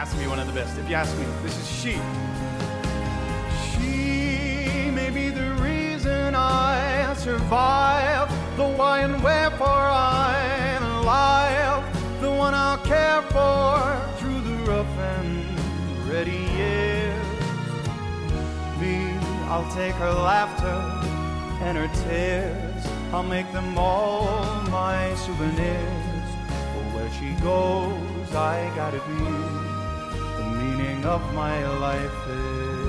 has to be one of the best. If you ask me, this is She. She may be the reason I survive, the why and wherefore I'm alive, the one I'll care for through the rough and ready years. Me, I'll take her laughter and her tears, I'll make them all my souvenirs. For where she goes, I gotta be. Meaning of my life is.